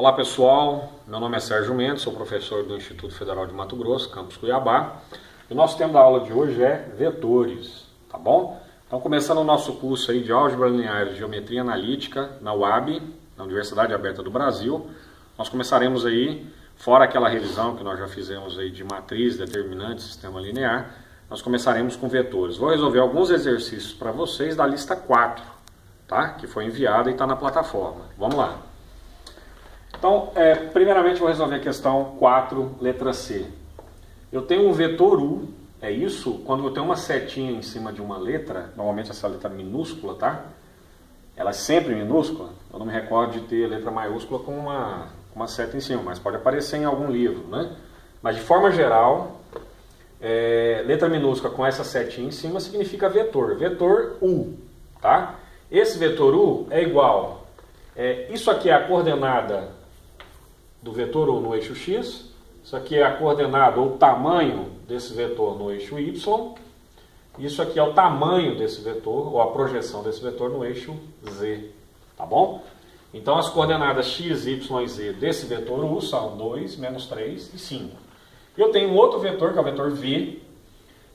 Olá pessoal, meu nome é Sérgio Mendes, sou professor do Instituto Federal de Mato Grosso, campus Cuiabá. E o nosso tema da aula de hoje é vetores, tá bom? Então começando o nosso curso aí de Álgebra Linear e Geometria Analítica na UAB, na Universidade Aberta do Brasil, nós começaremos aí, fora aquela revisão que nós já fizemos aí de matriz, determinante, sistema linear, nós começaremos com vetores. Vou resolver alguns exercícios para vocês da lista 4, tá? Que foi enviada e está na plataforma. Vamos lá. Então, é, primeiramente vou resolver a questão 4, letra C. Eu tenho um vetor U, é isso? Quando eu tenho uma setinha em cima de uma letra, normalmente essa letra minúscula, tá? Ela é sempre minúscula. Eu não me recordo de ter letra maiúscula com uma, uma seta em cima, mas pode aparecer em algum livro, né? Mas de forma geral, é, letra minúscula com essa setinha em cima significa vetor. Vetor U, tá? Esse vetor U é igual. É, isso aqui é a coordenada do vetor U no eixo x. Isso aqui é a coordenada ou o tamanho desse vetor no eixo y. Isso aqui é o tamanho desse vetor ou a projeção desse vetor no eixo z. Tá bom? Então as coordenadas x, y e z desse vetor U são 2, menos 3 e 5. Eu tenho um outro vetor, que é o vetor v,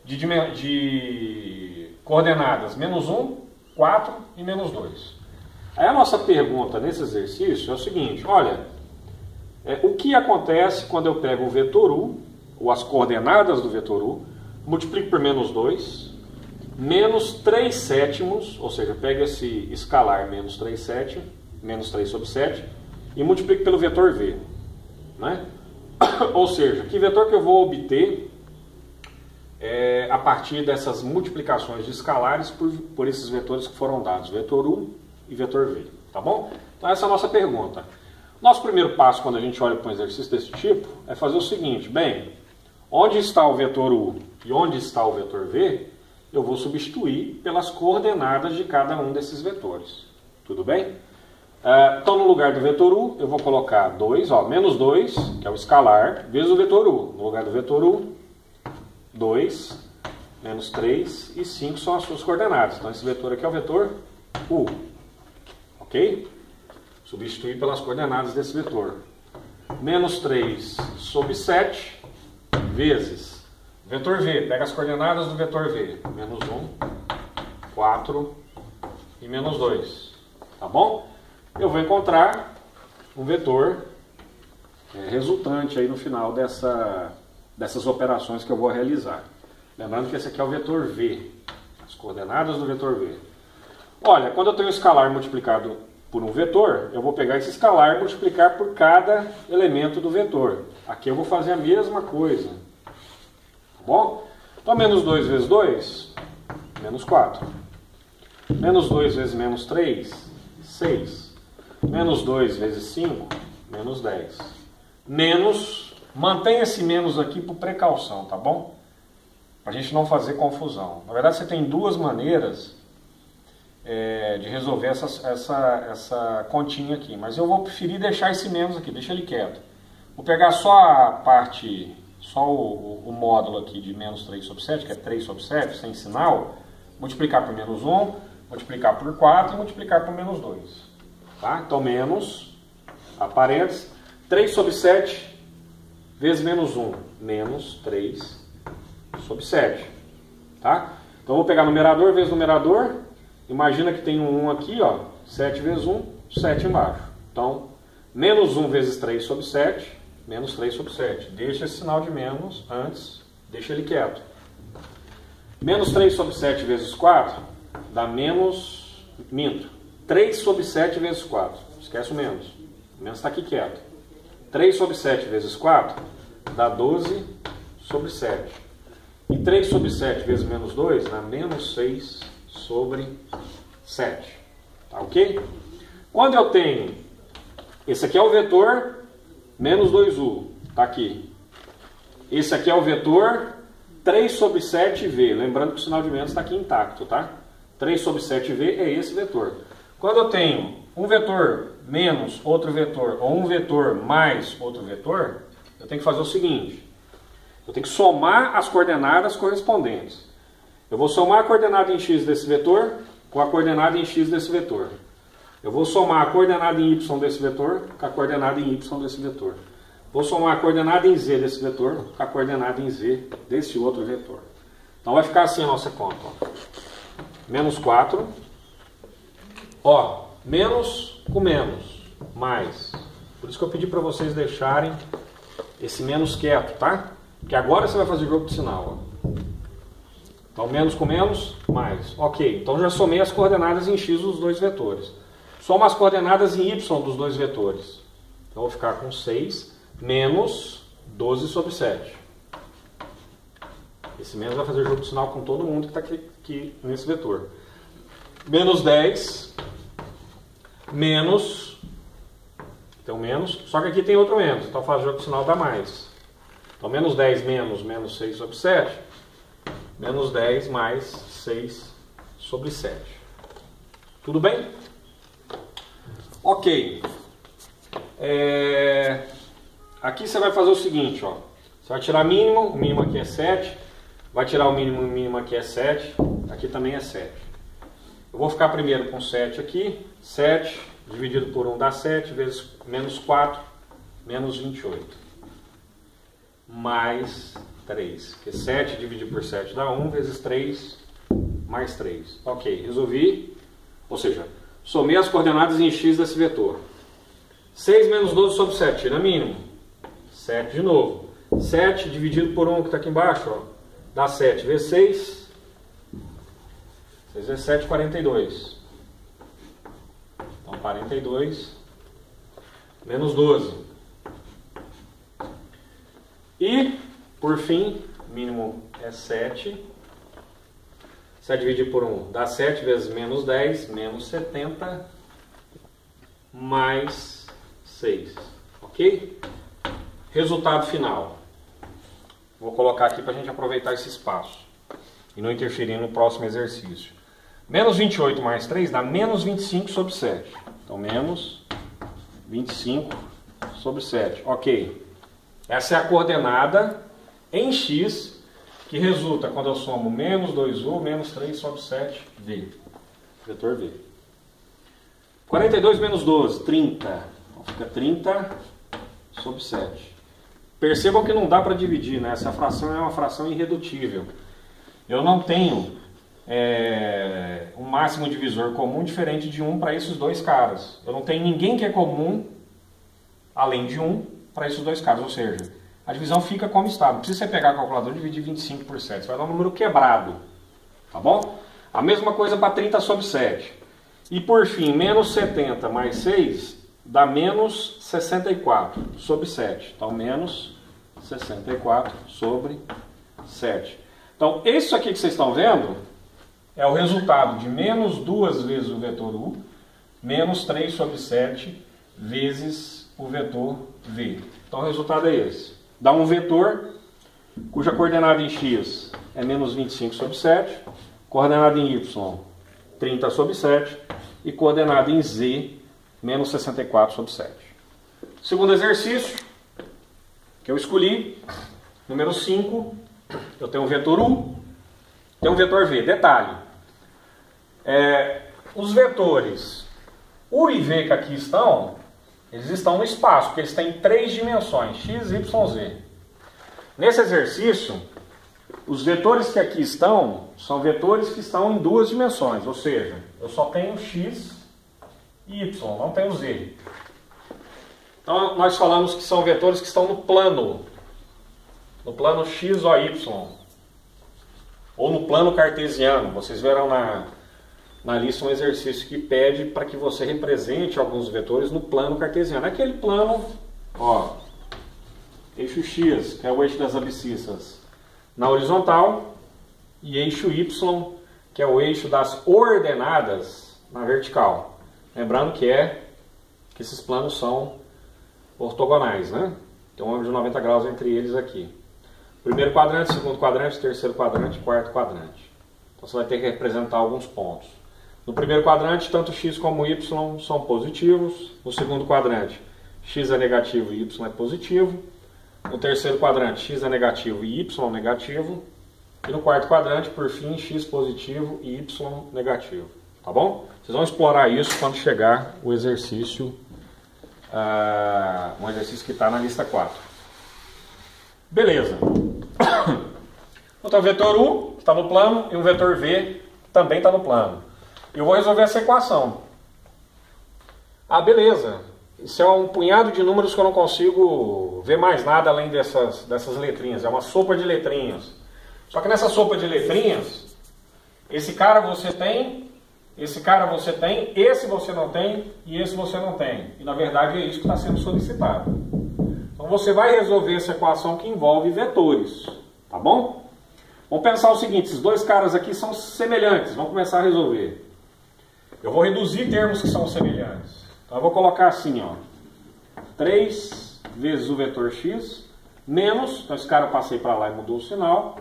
de, de coordenadas menos 1, 4 e menos 2. Aí a nossa pergunta nesse exercício é o seguinte, olha, é, o que acontece quando eu pego o vetor u, ou as coordenadas do vetor u, multiplico por menos 2, menos 3 sétimos, ou seja, pego esse escalar menos 3 sétimos, menos 3 sobre 7, e multiplico pelo vetor v. Né? ou seja, que vetor que eu vou obter é, a partir dessas multiplicações de escalares por, por esses vetores que foram dados, vetor u e vetor v. Tá bom? Então essa é a nossa pergunta. Nosso primeiro passo quando a gente olha para um exercício desse tipo é fazer o seguinte, bem, onde está o vetor U e onde está o vetor V, eu vou substituir pelas coordenadas de cada um desses vetores. Tudo bem? Uh, então, no lugar do vetor U, eu vou colocar 2, ó, menos 2, que é o escalar, vezes o vetor U. No lugar do vetor U, 2, menos 3 e 5 são as suas coordenadas. Então, esse vetor aqui é o vetor U. Ok? Substituir pelas coordenadas desse vetor. Menos 3 sobre 7 vezes vetor V. Pega as coordenadas do vetor V. Menos 1, 4 e menos 2. Tá bom? Eu vou encontrar um vetor é, resultante aí no final dessa, dessas operações que eu vou realizar. Lembrando que esse aqui é o vetor V. As coordenadas do vetor V. Olha, quando eu tenho escalar multiplicado por um vetor, eu vou pegar esse escalar e multiplicar por cada elemento do vetor. Aqui eu vou fazer a mesma coisa. Tá bom? Então, menos 2 vezes 2, menos 4. Menos 2 vezes menos 3, 6. Menos 2 vezes 5, menos 10. Menos, mantenha esse menos aqui por precaução, tá bom? Para a gente não fazer confusão. Na verdade, você tem duas maneiras é, de resolver essa, essa, essa continha aqui. Mas eu vou preferir deixar esse menos aqui, deixa ele quieto. Vou pegar só a parte, só o, o, módulo aqui de menos 3 sobre 7, que é 3 sobre 7, sem sinal, multiplicar por menos 1, multiplicar por 4 e multiplicar por menos 2. Tá? Então, menos, parênteses, 3 sobre 7 vezes menos 1, menos 3 sobre 7. Tá? Então, vou pegar numerador vezes numerador, Imagina que tem um 1 aqui, ó, 7 vezes 1, 7 embaixo. Então, menos 1 vezes 3 sobre 7, menos 3 sobre 7. Deixa esse sinal de menos antes, deixa ele quieto. Menos 3 sobre 7 vezes 4 dá menos, minto, 3 sobre 7 vezes 4. Esquece o menos. O menos está aqui quieto. 3 sobre 7 vezes 4 dá 12 sobre 7. E 3 sobre 7 vezes menos 2 dá menos 6 sobre 7. Tá ok? Quando eu tenho, esse aqui é o vetor menos 2u, tá aqui. Esse aqui é o vetor 3 sobre 7v, lembrando que o sinal de menos está aqui intacto, tá? 3 sobre 7v é esse vetor. Quando eu tenho um vetor menos outro vetor, ou um vetor mais outro vetor, eu tenho que fazer o seguinte, eu tenho que somar as coordenadas correspondentes. Eu vou somar a coordenada em x desse vetor com a coordenada em x desse vetor. Eu vou somar a coordenada em y desse vetor com a coordenada em y desse vetor. Vou somar a coordenada em z desse vetor com a coordenada em z desse outro vetor. Então vai ficar assim a nossa conta. Ó. Menos 4. Ó, menos com menos, mais. Por isso que eu pedi para vocês deixarem esse menos quieto, tá? Porque agora você vai fazer o jogo de sinal. Ó. Então, menos com menos, mais. Ok, então já somei as coordenadas em x dos dois vetores. Soma as coordenadas em y dos dois vetores. Então, vou ficar com 6 menos 12 sobre 7. Esse menos vai fazer jogo de sinal com todo mundo que está aqui, aqui, nesse vetor. Menos 10 menos. Então, menos. Só que aqui tem outro menos. Então, faz jogo de sinal dá mais. Então, menos 10 menos menos 6 sobre 7. Menos 10 mais 6 sobre 7. Tudo bem? Ok. É... Aqui você vai fazer o seguinte, ó. Você vai tirar mínimo, o mínimo aqui é 7. Vai tirar o mínimo, o mínimo aqui é 7. Aqui também é 7. Eu vou ficar primeiro com 7 aqui. 7 dividido por 1 dá 7, vezes menos 4, menos 28. Mais 3. Porque 7 dividido por 7 dá 1, vezes 3, mais 3. Ok, resolvi. Ou seja, Somei as coordenadas em x desse vetor. 6 menos 12 sobre 7, tira mínimo. 7 de novo. 7 dividido por 1 que está aqui embaixo, ó, dá 7 vezes 6. 6 vezes 7, 42. Então, 42 menos 12. E, por fim, mínimo é 7 7 dividido por 1 dá 7 vezes menos 10, menos 70, mais 6. Ok? Resultado final. Vou colocar aqui para a gente aproveitar esse espaço e não interferir no próximo exercício. Menos 28 mais 3 dá menos 25 sobre 7. Então, menos 25 sobre 7. Ok. Essa é a coordenada em x que resulta quando eu somo menos 2u menos 3 sobre 7v. Vetor V. 42 menos 12, 30. Então fica 30 sobre 7. Percebam que não dá para dividir, né? Essa fração é uma fração irredutível. Eu não tenho é, um máximo divisor comum diferente de 1 para esses dois caras. Eu não tenho ninguém que é comum além de 1 para esses dois caras. Ou seja, a divisão fica como está. Não precisa você pegar a calculadora e dividir 25 por 7. Você vai dar um número quebrado. Tá bom? A mesma coisa para 30 sobre 7. E por fim, menos 70 mais 6 dá menos 64 sobre 7. Então, menos 64 sobre 7. Então, isso aqui que vocês estão vendo é o resultado de menos 2 vezes o vetor u, menos 3 sobre 7 vezes o vetor v. Então, o resultado é esse dá um vetor cuja coordenada em x é menos 25 sobre 7, coordenada em y 30 sobre 7 e coordenada em z menos 64 sobre 7. Segundo exercício que eu escolhi, número 5, eu tenho um vetor u, tenho um vetor v. Detalhe, é, os vetores u e v que aqui estão, eles estão no espaço, porque eles têm três dimensões, x, y, z. Nesse exercício, os vetores que aqui estão, são vetores que estão em duas dimensões, ou seja, eu só tenho x e y, não tenho z. Então, nós falamos que são vetores que estão no plano, no plano x ou y, ou no plano cartesiano. Vocês verão na, na lista um exercício que pede para que você represente alguns vetores no plano cartesiano. Aquele plano, ó, eixo X, que é o eixo das abscissas, na horizontal, e eixo Y, que é o eixo das ordenadas na vertical. Lembrando que é que esses planos são ortogonais, né? Tem um ângulo de 90 graus entre eles aqui. Primeiro quadrante, segundo quadrante, terceiro quadrante, quarto quadrante. Então você vai ter que representar alguns pontos. No primeiro quadrante, tanto x como y são positivos. No segundo quadrante, x é negativo e y é positivo. No terceiro quadrante, x é negativo e y negativo. E no quarto quadrante, por fim, x positivo e y negativo. tá bom? Vocês vão explorar isso quando chegar o exercício, uh, um exercício que está na lista 4. Beleza. Então, o vetor U está no plano e o vetor V também está no plano. Eu vou resolver essa equação. Ah, beleza. Isso é um punhado de números que eu não consigo ver mais nada além dessas, dessas letrinhas. É uma sopa de letrinhas. Só que nessa sopa de letrinhas, esse cara você tem, esse cara você tem, esse você não tem e esse você não tem. E na verdade é isso que está sendo solicitado. Então você vai resolver essa equação que envolve vetores. Tá bom? Vamos pensar o seguinte: esses dois caras aqui são semelhantes. Vamos começar a resolver. Eu vou reduzir termos que são semelhantes. Então eu vou colocar assim, ó. 3 vezes o vetor x menos, então esse cara eu passei para lá e mudou o sinal,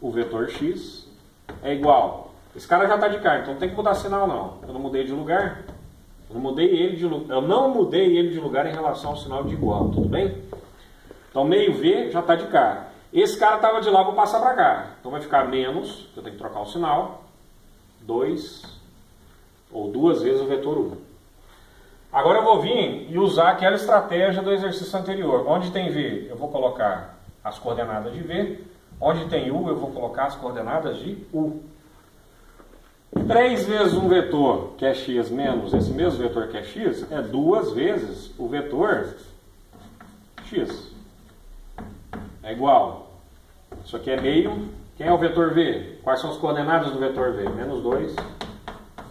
o vetor x é igual. Esse cara já está de cá, então não tem que mudar sinal não. Eu não mudei de lugar. Eu não mudei ele de eu não mudei ele de lugar em relação ao sinal de igual, tudo bem? Então meio v já está de cá. Esse cara estava de lá, vou passar para cá. Então vai ficar menos, eu tenho que trocar o sinal, 2 ou duas vezes o vetor 1. Agora eu vou vir e usar aquela estratégia do exercício anterior. Onde tem V, eu vou colocar as coordenadas de V. Onde tem U, eu vou colocar as coordenadas de U. 3 vezes um vetor que é x menos esse mesmo vetor que é x é duas vezes o vetor x. É igual. Isso aqui é meio. Quem é o vetor v? Quais são as coordenadas do vetor v? Menos 2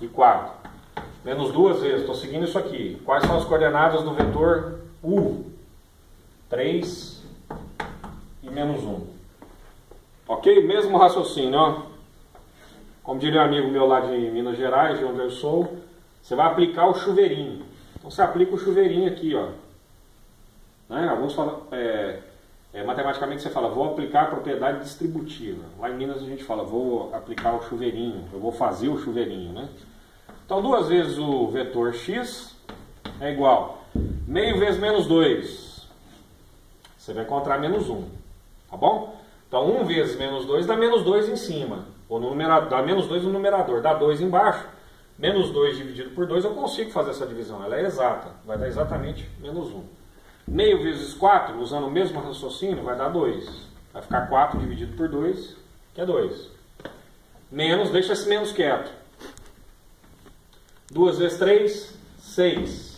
e 4 menos duas vezes, estou seguindo isso aqui. Quais são as coordenadas do vetor U? 3 e menos 1. Ok? Mesmo raciocínio, ó. Como diria um amigo meu lá de Minas Gerais, de onde eu sou, você vai aplicar o chuveirinho. Então você aplica o chuveirinho aqui, ó. Né? Alguns falam, é, é, matematicamente você fala, vou aplicar a propriedade distributiva. Lá em Minas a gente fala, vou aplicar o chuveirinho, eu vou fazer o chuveirinho, né? Então, duas vezes o vetor x é igual meio vezes menos 2. Você vai encontrar menos 1. Tá bom? Então, 1 vezes menos 2 dá menos 2 em cima. Ou numerador, dá menos 2 no numerador. Dá 2 embaixo. Menos 2 dividido por 2, eu consigo fazer essa divisão. Ela é exata. Vai dar exatamente menos 1. Meio vezes 4, usando o mesmo raciocínio, vai dar 2. Vai ficar 4 dividido por 2, que é 2. Menos, deixa esse menos quieto. 2 vezes 3, 6.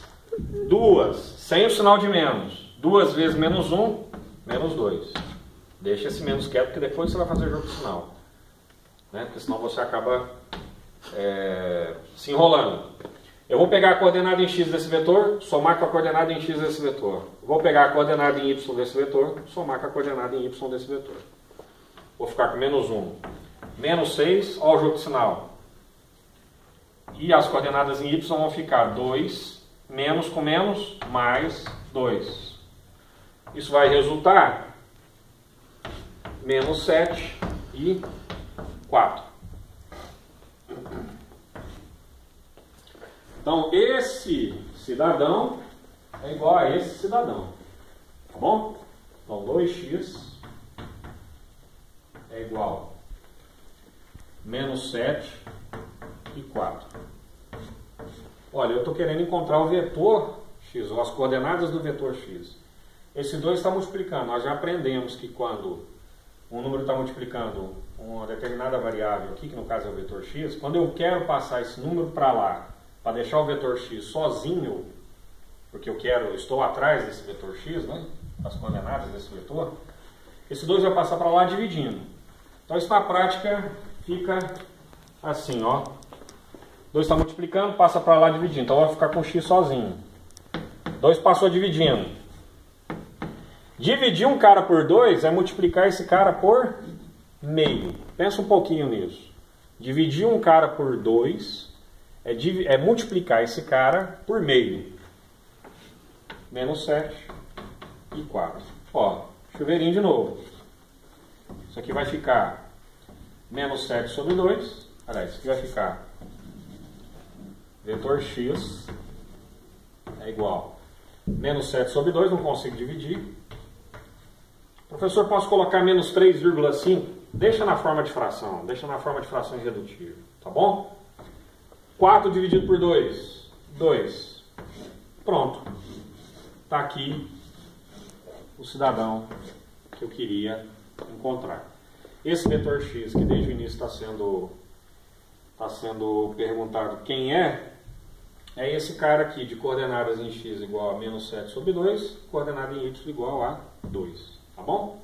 2, sem o sinal de menos. 2 vezes menos 1, menos 2. Deixa esse menos quieto, porque depois você vai fazer jogo de sinal. Né? Porque senão você acaba é, se enrolando. Eu vou pegar a coordenada em x desse vetor, somar com a coordenada em x desse vetor. Vou pegar a coordenada em y desse vetor, somar com a coordenada em y desse vetor. Vou ficar com menos 1. Menos 6, olha o jogo de sinal. E as coordenadas em y vão ficar 2 menos com menos mais 2. Isso vai resultar menos 7 e 4. Então, esse cidadão é igual a esse cidadão. Tá bom? Então, 2x é igual a menos 7 e 4. Olha, eu estou querendo encontrar o vetor x, ou as coordenadas do vetor x. Esse 2 está multiplicando. Nós já aprendemos que quando um número está multiplicando uma determinada variável aqui, que no caso é o vetor x, quando eu quero passar esse número para lá, para deixar o vetor x sozinho, porque eu quero, estou atrás desse vetor x, né, as coordenadas desse vetor, esse 2 vai passar para lá dividindo. Então isso na prática fica assim, ó. 2 está multiplicando, passa para lá dividindo. Então vai ficar com x sozinho. 2 passou dividindo. Dividir um cara por 2 é multiplicar esse cara por meio. Pensa um pouquinho nisso. Dividir um cara por 2 é, é, multiplicar esse cara por meio. Menos 7 e 4. Ó, chuveirinho de novo. Isso aqui vai ficar menos 7 sobre 2. Aliás, isso aqui vai ficar vetor x é igual menos 7 sobre 2, não consigo dividir. Professor, posso colocar menos 3,5? Deixa na forma de fração, deixa na forma de fração irredutível, tá bom? 4 dividido por 2, 2. Pronto. Está aqui o cidadão que eu queria encontrar. Esse vetor x, que desde o início está sendo, tá sendo perguntado quem é, é esse cara aqui de coordenadas em x igual a menos 7 sobre 2, coordenada em y igual a 2. Tá bom?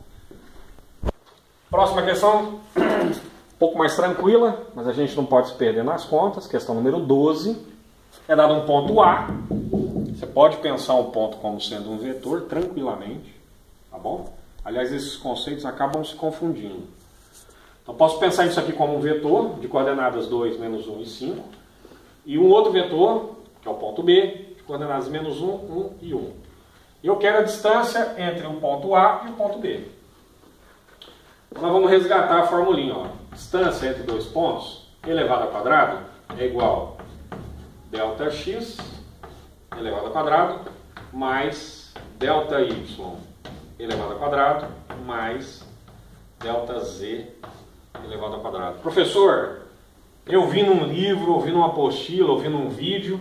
Próxima questão, um pouco mais tranquila, mas a gente não pode se perder nas contas. Questão número 12. É dado um ponto A. Você pode pensar o ponto como sendo um vetor tranquilamente. Tá bom? Aliás, esses conceitos acabam se confundindo. Então, posso pensar isso aqui como um vetor de coordenadas 2, menos 1 e 5. E um outro vetor, que é o ponto B, de coordenadas menos 1, 1 e 1. E eu quero a distância entre o ponto A e o ponto B. Então, nós vamos resgatar a formulinha. Ó. Distância entre dois pontos, elevado ao quadrado, é igual a delta x elevado ao quadrado mais delta y elevado ao quadrado mais delta z elevado ao quadrado. Professor, eu vi num livro, ouvi numa apostila, ouvi num vídeo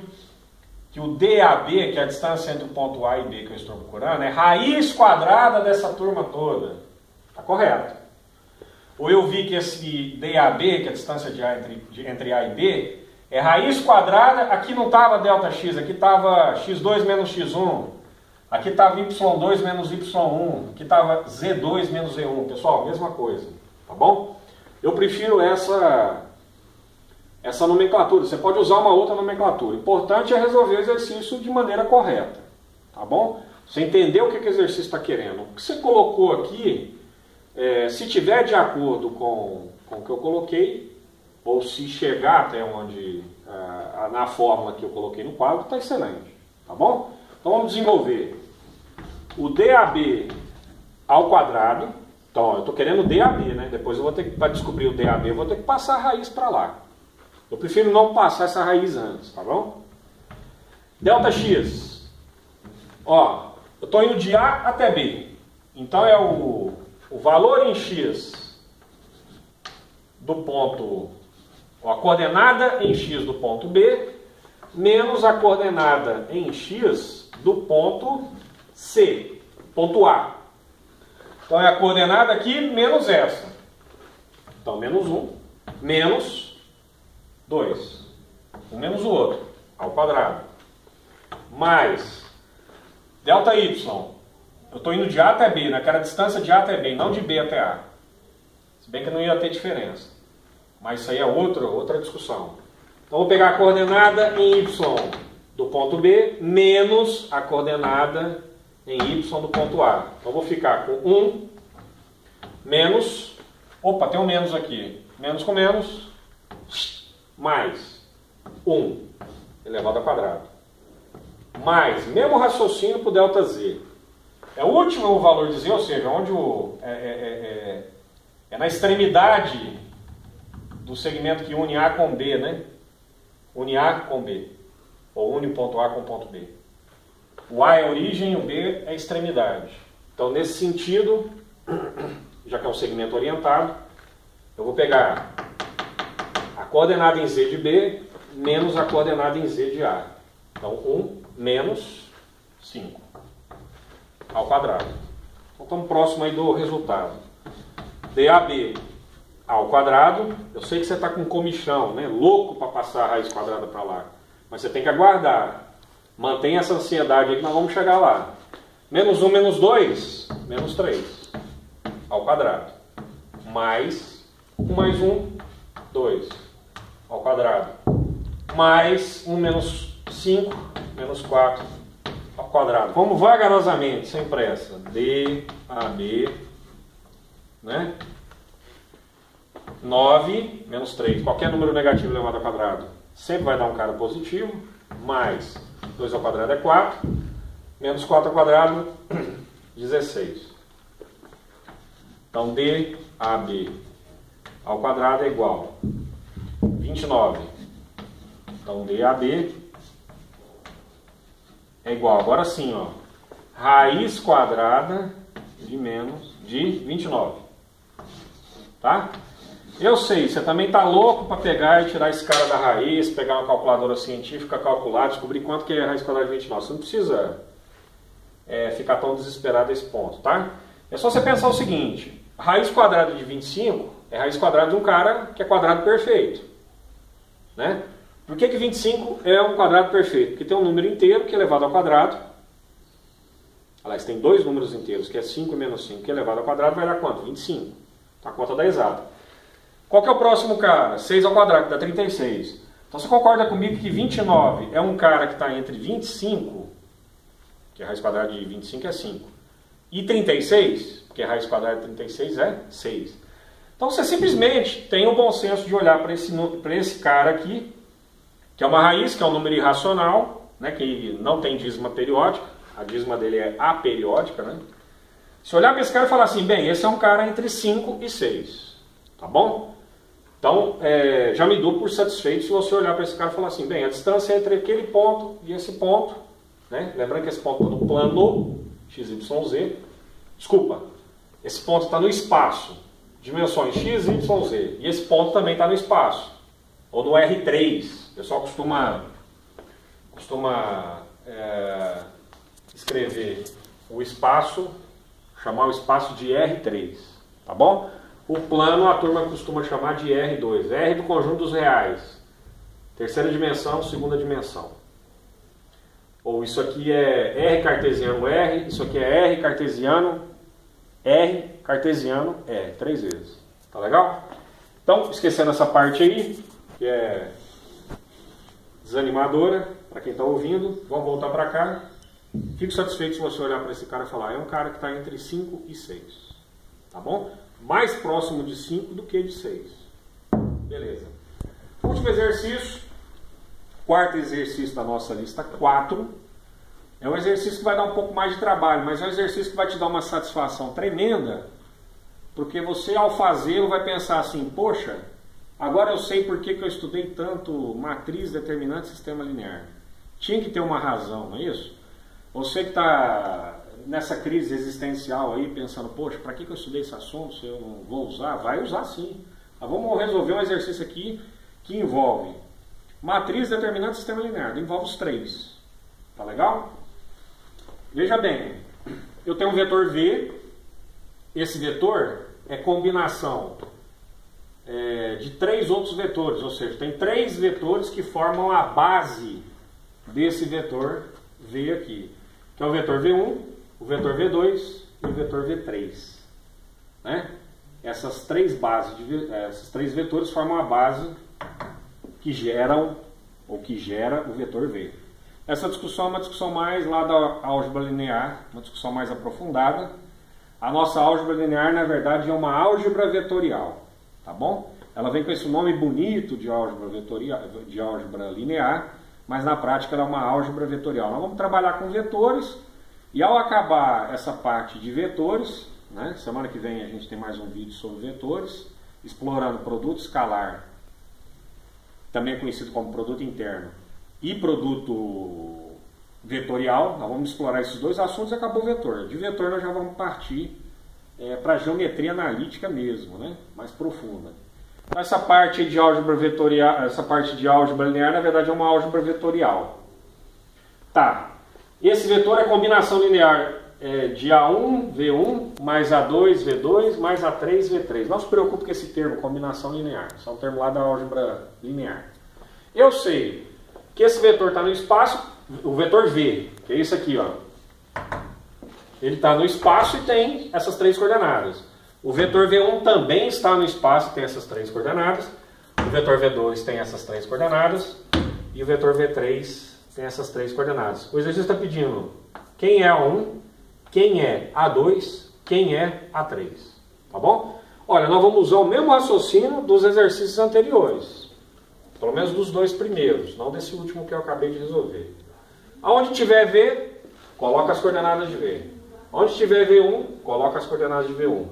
que o DAB, que é a distância entre o ponto A e B que eu estou procurando, é raiz quadrada dessa turma toda. Está correto. Ou eu vi que esse DAB, que é a distância de A entre, de, entre A e B, é raiz quadrada, aqui não estava ΔX, aqui estava x2 menos x1, aqui estava y2 menos y1, aqui estava z2 menos z1. Pessoal, mesma coisa, tá bom? Eu prefiro essa, essa nomenclatura, você pode usar uma outra nomenclatura. O importante é resolver o exercício de maneira correta, tá bom? Você entendeu o que, que o exercício está querendo. O que você colocou aqui é, se tiver de acordo com, com o que eu coloquei, ou se chegar até onde, uh, na fórmula que eu coloquei no quadro, está excelente. Tá bom? Então vamos desenvolver o DAB ao quadrado. Então, eu estou querendo DAB, né? Depois eu vou ter que, para descobrir o DAB, eu vou ter que passar a raiz para lá. Eu prefiro não passar essa raiz antes, tá bom? Delta X. Ó, eu estou indo de A até B. Então é o o valor em x do ponto, a coordenada em x do ponto B, menos a coordenada em x do ponto C, ponto A. Então é a coordenada aqui menos essa. Então menos 1, menos 2. Um menos o outro, ao quadrado. Mais delta y eu estou indo de A até B, naquela distância de A até B, não de B até A. Se bem que não ia ter diferença. Mas isso aí é outra, outra discussão. Então, vou pegar a coordenada em Y do ponto B menos a coordenada em Y do ponto A. Então, vou ficar com 1 menos... Opa, tem um menos aqui. Menos com menos, mais 1 elevado ao quadrado. Mais, mesmo raciocínio para o ΔZ. É o último valor de Z, ou seja, onde o, é, é, é, é, é na extremidade do segmento que une A com B, né? Une A com B. Ou une o ponto A com o ponto B. O A é origem, o B é extremidade. Então, nesse sentido, já que é um segmento orientado, eu vou pegar coordenada em Z de B menos a coordenada em Z de A. Então, 1 menos 5 ao quadrado. Então estamos próximo aí do resultado. DAB ao quadrado, eu sei que você está com comichão, né? louco para passar a raiz quadrada para lá. Mas você tem que aguardar. Mantenha essa ansiedade aí que nós vamos chegar lá. Menos 1, menos 2, menos 3 ao quadrado. Mais 1 mais 1, 2 ao quadrado. Mais 1 menos 5, menos 4 ao quadrado. Vamos vagarosamente, sem pressa. D, A, B, né? 9 menos 3. Qualquer número negativo elevado ao quadrado sempre vai dar um cara positivo. Mais 2 ao quadrado é 4. Menos 4 ao quadrado, 16. Então, D, A, B ao quadrado é igual 29. Então, D, A, B é igual, agora sim, ó, raiz quadrada de menos de 29. Tá? Eu sei, você também está louco para pegar e tirar esse cara da raiz, pegar uma calculadora científica, calcular, descobrir quanto que é a raiz quadrada de 29. Você não precisa é, ficar tão desesperado nesse ponto, tá? É só você pensar o seguinte, raiz quadrada de 25 é raiz quadrada de um cara que é quadrado perfeito. Né? Por que, que 25 é um quadrado perfeito? Porque tem um número inteiro que é elevado ao quadrado. Aliás, tem dois números inteiros, que é 5 menos 5, que é elevado ao quadrado, vai dar quanto? 25. Tá a conta da exata. Qual que é o próximo cara? 6 ao quadrado, que dá 36. Então você concorda comigo que 29 é um cara que está entre 25, que a raiz quadrada de 25 é 5, e 36, porque a raiz quadrada de 36 é 6. Então você simplesmente tem o bom senso de olhar para esse, esse cara aqui, que é uma raiz, que é um número irracional, né, que não tem dízima periódica, a dízima dele é aperiódica, né? Se olhar para esse cara e falar assim, bem, esse é um cara entre 5 e 6, tá bom? Então, é, já me dou por satisfeito se você olhar para esse cara e falar assim, bem, a distância entre aquele ponto e esse ponto, né? lembrando que esse ponto está no plano XYZ, desculpa, esse ponto está no espaço, dimensões x, y, z, e esse ponto também está no espaço, ou no R3, o pessoal costuma, costuma é, escrever o espaço, chamar o espaço de R3, tá bom? O plano a turma costuma chamar de R2, R do conjunto dos reais. Terceira dimensão, segunda dimensão. Ou isso aqui é R cartesiano R, isso aqui é R cartesiano R, cartesiano R, três vezes. Tá legal? Então, esquecendo essa parte aí, que é desanimadora, para quem está ouvindo, vamos voltar para cá. Fico satisfeito se você olhar para esse cara e falar, é um cara que está entre 5 e 6. Tá bom? mais próximo de 5 do que de 6. Beleza. Último exercício, quarto exercício da nossa lista 4. É um exercício que vai dar um pouco mais de trabalho, mas é um exercício que vai te dar uma satisfação tremenda, porque você ao fazê-lo vai pensar assim, poxa, agora eu sei por que, que eu estudei tanto matriz, determinante, sistema linear. Tinha que ter uma razão, não é isso? Você que está nessa crise existencial aí, pensando, poxa, para que, que eu estudei esse assunto se eu não vou usar? Vai usar sim. Mas vamos resolver um exercício aqui que envolve matriz, determinante sistema linear. Envolve os três. Tá legal? Veja bem, eu tenho um vetor V. Esse vetor é combinação é, de três outros vetores, ou seja, tem três vetores que formam a base desse vetor V aqui, que é o vetor V1, o vetor V2 e o vetor V3. Né? Essas três bases, de, eh, esses três vetores formam a base que geram ou que gera o vetor V. Essa discussão é uma discussão mais lá da álgebra linear, uma discussão mais aprofundada. A nossa álgebra linear, na verdade, é uma álgebra vetorial, tá bom? Ela vem com esse nome bonito de álgebra vetorial, de álgebra linear, mas na prática ela é uma álgebra vetorial. Nós vamos trabalhar com vetores e ao acabar essa parte de vetores, né, semana que vem a gente tem mais um vídeo sobre vetores, explorando produto escalar, também conhecido como produto interno, e produto vetorial. Nós vamos explorar esses dois assuntos e acabou o vetor. De vetor nós já vamos partir é, para geometria analítica mesmo, né, mais profunda. Então, essa parte de álgebra vetorial, essa parte de álgebra linear, na verdade é uma álgebra vetorial. Tá, esse vetor é combinação linear é, de A1, V1, mais A2, V2, mais A3, V3. Não se preocupe com esse termo, combinação linear. Isso é um termo lá da álgebra linear. Eu sei que esse vetor está no espaço, o vetor V, que é isso aqui, ó. Ele está no espaço e tem essas três coordenadas. O vetor V1 também está no espaço e tem essas três coordenadas. O vetor V2 tem essas três coordenadas. E o vetor V3 tem essas três coordenadas. O exercício está pedindo quem é A1, quem é A2, quem é A3. Tá bom? Olha, nós vamos usar o mesmo raciocínio dos exercícios anteriores. Pelo menos dos dois primeiros, não desse último que eu acabei de resolver. Aonde tiver V, coloca as coordenadas de V. Onde tiver V1, coloca as coordenadas de V1.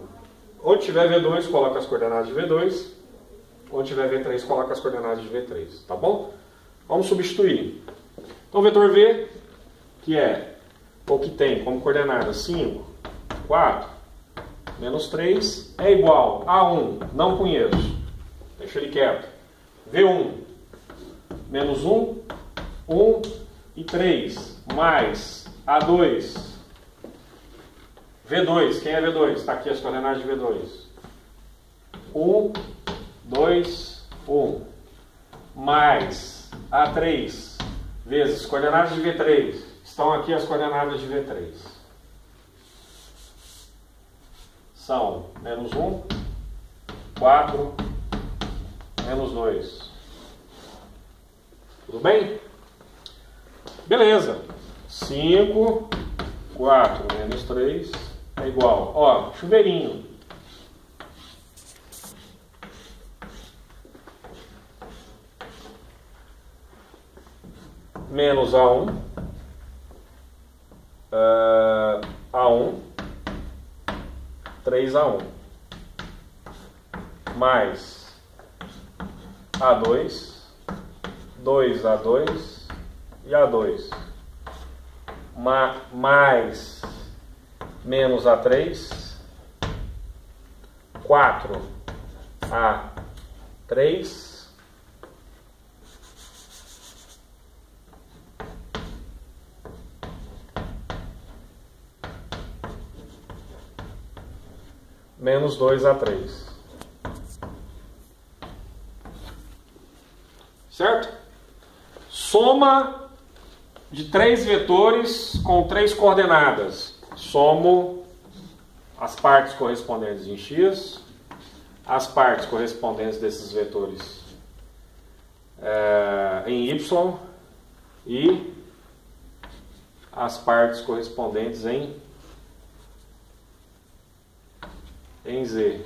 Onde tiver V2, coloca as coordenadas de V2. Onde tiver V3, coloca as coordenadas de V3. Tá bom? Vamos substituir. Então, o vetor V, que é, ou que tem como coordenada 5, 4, menos 3, é igual a 1, não conheço, deixa ele quieto. V1 menos 1, 1 e 3, mais A2, V2, quem é V2? Está aqui as coordenadas de V2. 1, 2, 1, mais A3, vezes coordenadas de V3. Estão aqui as coordenadas de V3. São menos 1, 4, menos 2. Tudo bem? Beleza. 5, 4 menos 3 é igual. Ó, chuveirinho. Menos A1. Uh, A1. 3A1. Mais A2. 2A2 e A2. Ma mais menos A3, 4 A3, menos 2 A3. Certo? Soma de três vetores com três coordenadas somo as partes correspondentes em x, as partes correspondentes desses vetores é, em y e as partes correspondentes em, em z.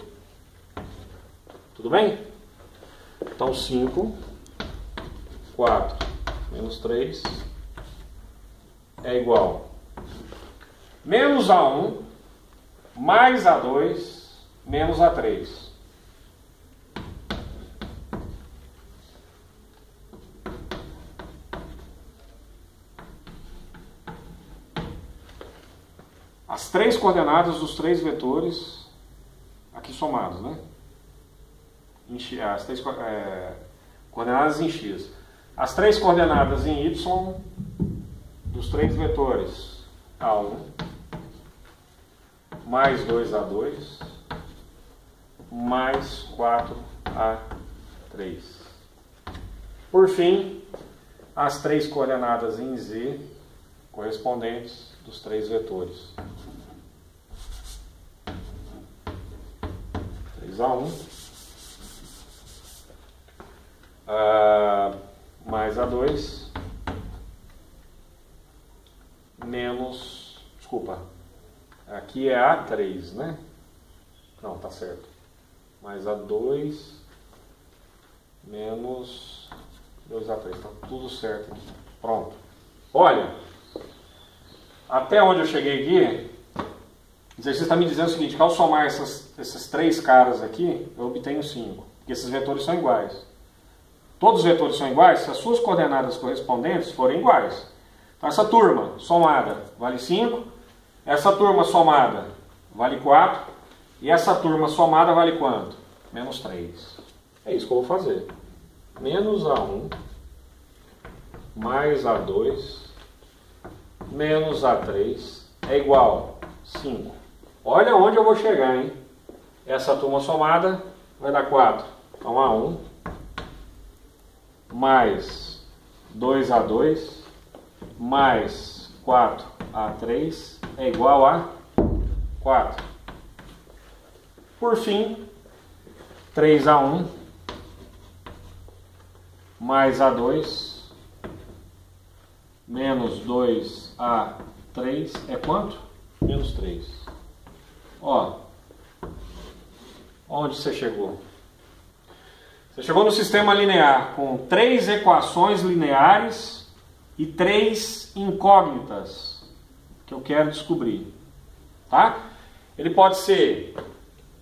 Tudo bem? Então 5, 4 menos 3 é igual menos A1 mais A2 menos A3. As três coordenadas dos três vetores aqui somados, né? As três é, coordenadas em x. As três coordenadas em y dos três vetores A1 mais 2A2 mais 4A3. Por fim, as três coordenadas em Z correspondentes dos três vetores. 3A1 uh, mais A2 menos, desculpa, Aqui é A3, né? Não, tá certo. Mais A2 menos 2A3. Tá tudo certo aqui. Pronto. Olha, até onde eu cheguei aqui, o exercício está me dizendo o seguinte, que ao somar essas, esses três caras aqui, eu obtenho 5. Porque esses vetores são iguais. Todos os vetores são iguais se as suas coordenadas correspondentes forem iguais. Então essa turma somada vale 5, essa turma somada vale 4. E essa turma somada vale quanto? Menos 3. É isso que eu vou fazer. Menos A1 mais A2 menos A3 é igual a 5. Olha onde eu vou chegar, hein? Essa turma somada vai dar 4. Então A1 mais 2A2 mais 4A3 é igual a 4. Por fim, 3 a 1 mais a 2 menos 2 a 3 é quanto? Menos 3. Ó, onde você chegou? Você chegou no sistema linear com três equações lineares e três incógnitas que eu quero descobrir. Tá? Ele pode ser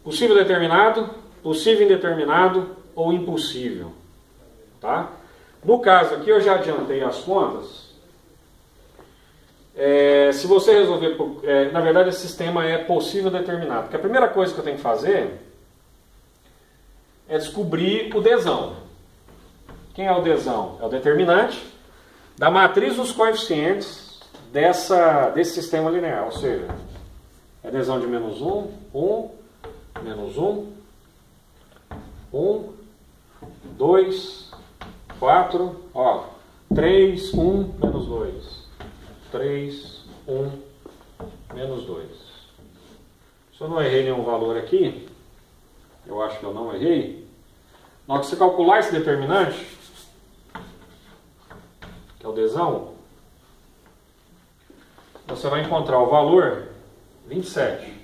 possível determinado, possível indeterminado ou impossível. Tá? No caso aqui eu já adiantei as contas. É, se você resolver, é, na verdade esse sistema é possível determinado. Porque a primeira coisa que eu tenho que fazer é descobrir o desão. Quem é o desão? É o determinante da matriz dos coeficientes dessa, desse sistema linear, ou seja, é desão de menos 1, 1, menos 1, 1, 2, 4, ó, 3, 1, menos 2, 3, 1, menos 2. Se eu não errei nenhum valor aqui, eu acho que eu não errei, na hora que você calcular esse determinante, que é o desão, você vai encontrar o valor 27.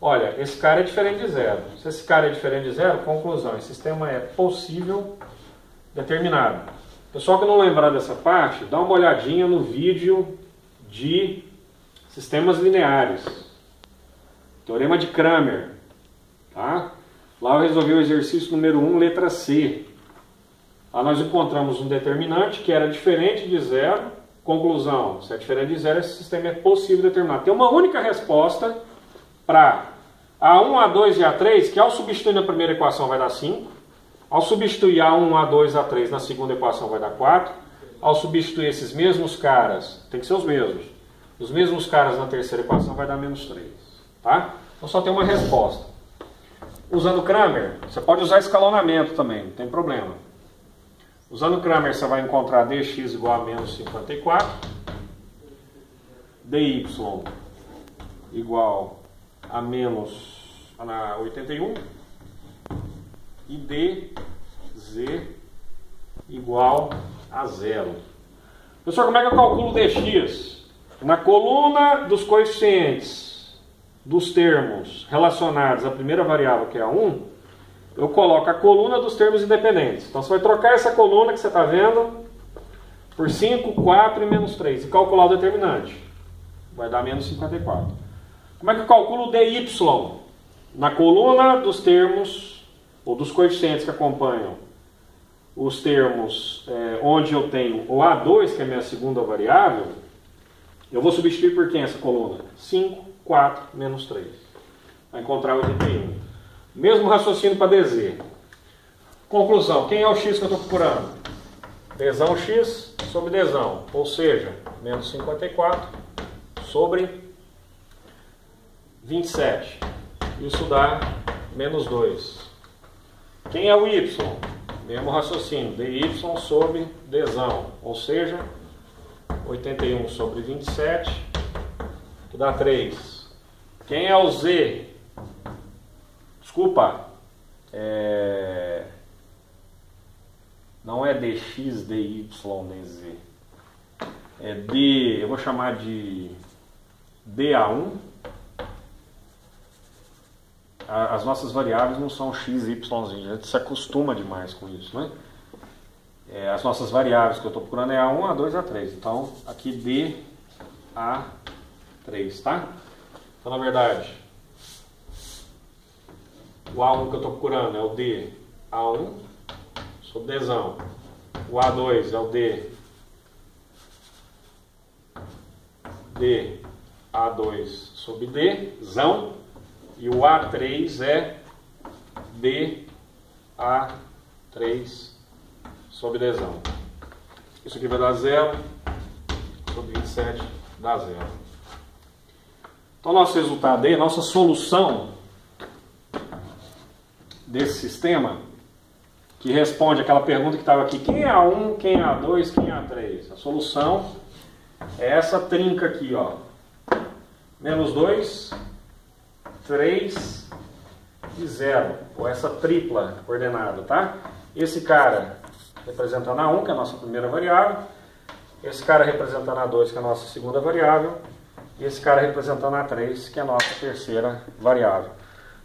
Olha, esse cara é diferente de zero. Se esse cara é diferente de zero, conclusão, esse sistema é possível determinado. Pessoal que não lembrar dessa parte, dá uma olhadinha no vídeo de sistemas lineares. Teorema de Kramer. Tá? Lá eu resolvi o exercício número 1, letra C. Lá nós encontramos um determinante que era diferente de zero. Conclusão, se é diferente de zero, esse sistema é possível determinar. Tem uma única resposta para A1, A2 e A3, que ao substituir na primeira equação vai dar 5. Ao substituir A1, A2, A3 na segunda equação vai dar 4. Ao substituir esses mesmos caras, tem que ser os mesmos. Os mesmos caras na terceira equação vai dar menos 3. Tá? Então só tem uma resposta. Usando Kramer, você pode usar escalonamento também, não tem problema. Usando Kramer, você vai encontrar dx igual a menos 54, dy igual a menos a 81 e dz igual a zero. Pessoal, como é que eu calculo dx? Na coluna dos coeficientes dos termos relacionados à primeira variável, que é a 1, eu coloco a coluna dos termos independentes. Então você vai trocar essa coluna que você está vendo por 5, 4 e menos 3 e calcular o determinante. Vai dar menos 54. Como é que eu calculo o dy? Na coluna dos termos ou dos coeficientes que acompanham os termos é, onde eu tenho o A2, que é a minha segunda variável, eu vou substituir por quem essa coluna? 5, 4, menos 3. Vai encontrar 81. Mesmo raciocínio para DZ. Conclusão, quem é o x que eu estou procurando? Dzão x sobre dzão, ou seja, menos 54 sobre 27. Isso dá menos 2. Quem é o y? Mesmo raciocínio, dy sobre dzão, ou seja, 81 sobre 27, que dá 3. Quem é o z? Desculpa, é... não é dx, dy, dz. É d, eu vou chamar de dA1 as nossas variáveis não são x, y, a gente se acostuma demais com isso, né? É, as nossas variáveis que eu estou procurando é A1, A2, A3. Então, aqui D, A3, tá? Então, na verdade, o A1 que eu estou procurando é o D, A1, sobre Dzão. O A2 é o D, D, A2 sobre D, zão. E o A3 é BA3 sobre lesão. Isso aqui vai dar zero, sobre 27 dá zero. Então, nosso resultado aí, nossa solução desse sistema, que responde aquela pergunta que estava aqui: quem é A1, quem é A2, quem é A3? A solução é essa trinca aqui, ó. Menos 2 3 e 0, ou essa tripla coordenada, tá? Esse cara representando a 1, que é a nossa primeira variável, esse cara representando a 2, que é a nossa segunda variável, e esse cara representando a 3, que é a nossa terceira variável.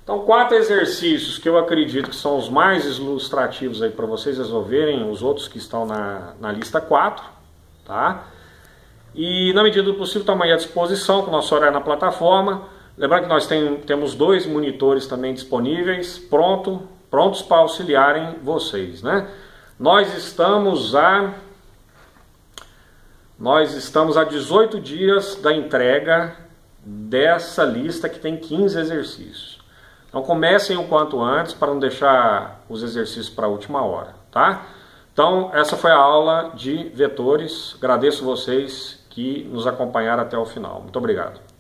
Então, quatro exercícios que eu acredito que são os mais ilustrativos aí para vocês resolverem, os outros que estão na, na lista 4, tá? E na medida do possível, tamanho à disposição, com o nosso horário na plataforma. Lembrando que nós tem, temos dois monitores também disponíveis, pronto, prontos para auxiliarem vocês. Né? Nós estamos a nós estamos a 18 dias da entrega dessa lista que tem 15 exercícios. Então comecem o quanto antes para não deixar os exercícios para a última hora, tá? Então essa foi a aula de vetores. Agradeço vocês que nos acompanharam até o final. Muito obrigado.